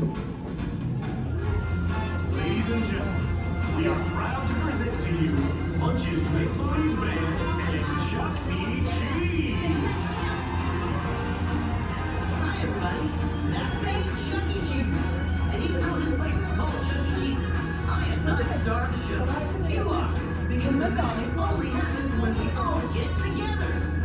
Ladies and gentlemen, we are proud to present to you Munch's Make Believe Band and Chuck E. Cheese. Hi, everybody. That's me, Chuck E. Cheese. And even though this place is called Chuck E. Cheese, I am not the star of the show. You are. Because McDonald's only happens when we all get together.